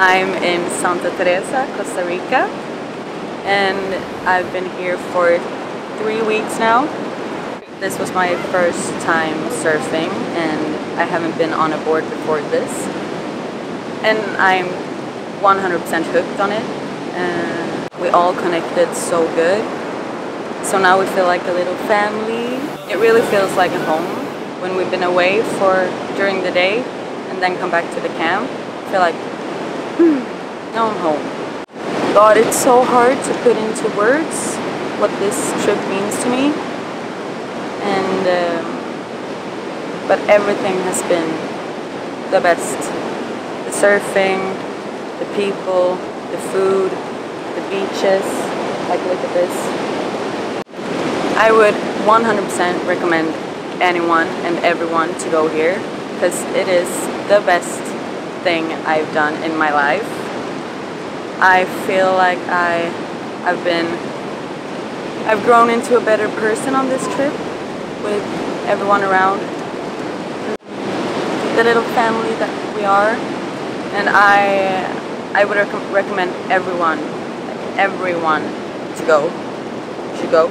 I'm in Santa Teresa, Costa Rica, and I've been here for three weeks now. This was my first time surfing, and I haven't been on a board before this. And I'm 100% hooked on it. Uh, we all connected so good. So now we feel like a little family. It really feels like a home when we've been away for during the day and then come back to the camp. I feel like I'm home. God, it's so hard to put into words what this trip means to me. And, um, but everything has been the best. The surfing, the people, the food, the beaches. Like, look at this. I would 100% recommend anyone and everyone to go here because it is the best thing I've done in my life. I feel like I have been I've grown into a better person on this trip with everyone around. The little family that we are. And I I would rec recommend everyone everyone to go should go